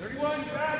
31, back.